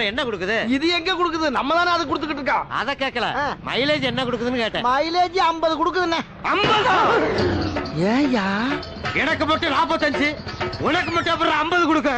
அப்புறம் என்ன கொடுக்குது? இது எங்க கொடுக்குது? நம்ம தானே அது கொடுத்துக்கிட்டு இருக்கோம் அத கேட்கல. மைலேஜ் என்ன கொடுக்குதுன்னு கேட்டேன். மைலேஜ் ஐம்பது கொடுக்குதுண்ணே. ஐம்பதா? ஏயா எனக்கு மட்டும் நாற்பத்தஞ்சு உனக்கு மட்டும் அப்புறம் ஐம்பது கொடுக்க.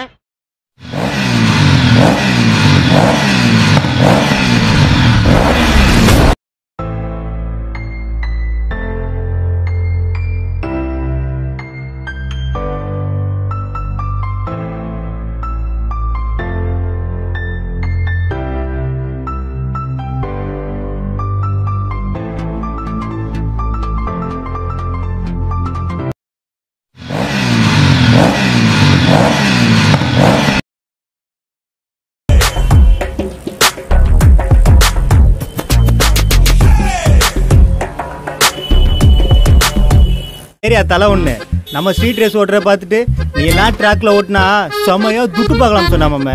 ஏரியா தலை ஒன்று நம்ம ஸ்ட்ரீட் ரேஸ் ஓட்டுற பார்த்துட்டு நீ எல்லாம் ட்ராக்ல ஓட்டினா செமையோ துட்டு பார்க்கலாம் சொன்னா மாம.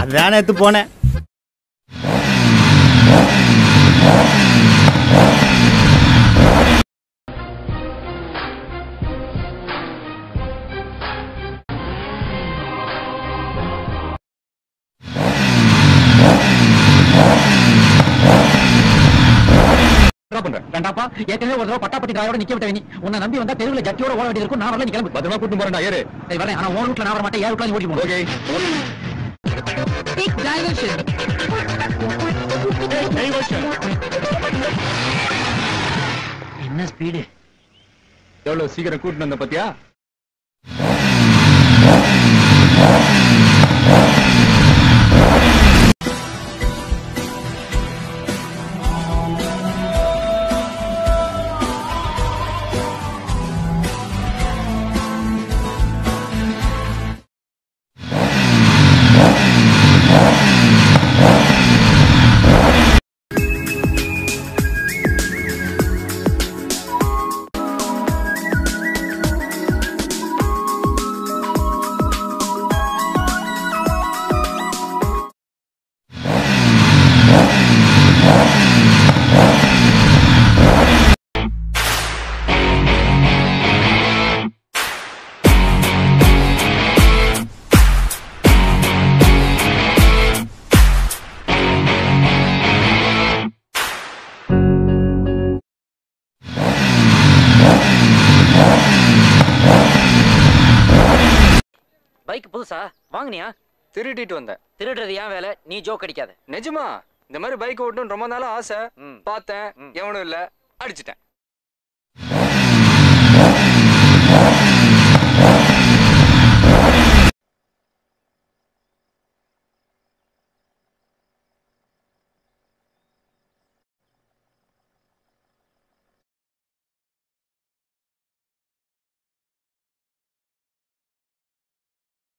அதான் எடுத்து போனேன். ஏற்கனவே ஒரு தடவை பட்டாப்பட்டி காயோட நிக்க விட்ட நீ உன்னை நம்பி வந்தா தெருவுல ஜட்டியோட ஓட வேண்டியது இருக்கும் நான் வரல நீ கிளம்பு. பத்திரமா கூட்டு போறேன் ஏறு. வரேன். ஆனா ஓன் ரூட்ல நான் வர மாட்டேன் ஏன் ரூட்ல நீ ஓடி ஓகே. என்ன ஸ்பீடு எவ்வளவு சீக்கிரம் கூட்டிட்டு வந்த பாத்தியா? பைக் புதுசா? வாங்குனியா? திருடிட்டு வந்தேன். திருடுறது ஏன் வேலை? நீ ஜோக் அடிக்காத. நிஜமா இந்த மாதிரி பைக் ஓட்டணும் ரொம்ப நாளா ஆசை. பார்த்தேன். எவனும் இல்ல. அடிச்சிட்டேன்.